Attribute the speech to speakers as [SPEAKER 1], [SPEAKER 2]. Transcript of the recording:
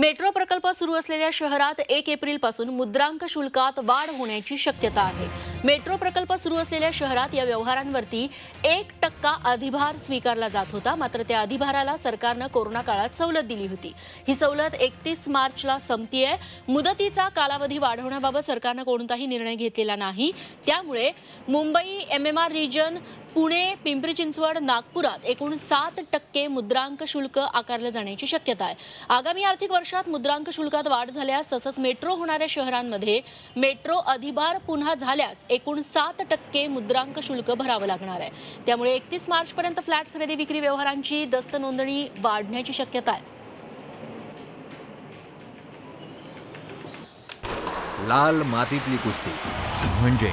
[SPEAKER 1] Metro प्रकल्प सुरू असलेल्या शहरात एक एप्रिलपासून मुद्रांक शुल्कात वाढ होण्याची शक्यता आहे. मेट्रो प्रकल्प सुरू असलेल्या शहरात या व्यवहारांवरती एक टक्का अधिभार स्वीकारला जात होता मात्र त्या अधिभाराला सरकारनं कोरोना काळात सवलत दिली होती. ही सवलत एकतीस मार्चला संपतीये. मुदतीचा कालावधी वाढवण्याबाबत सरकारनं कोणताही निर्णय घेतलेला नाही. त्यामुळे Mumbai M M R region Pune Pimpri Chinchwad नागपुरात एकूण सात टक्के मुद्रांक शुल्क आकारलं जाण्याची शक्यता आहे. आगामी आर्थिक वर्षात मुद्रांक शुल्कात वाढ झाल्यास तसंच मेट्रो होणाऱ्या शहरांमध्ये मेट्रो अधिभार पुन्हा झाल्यास एकूण सात टक्के मुद्रांक शुल्क भरावं लागणार आहे. त्यामुळे एकतीस मार्चपर्यंत फ्लॅट खरेदी विक्री व्यवहारांची दस्त नोंदणी वाढण्याची शक्यता आहे.
[SPEAKER 2] लाल मातीतली कुस्ती. म्हणजे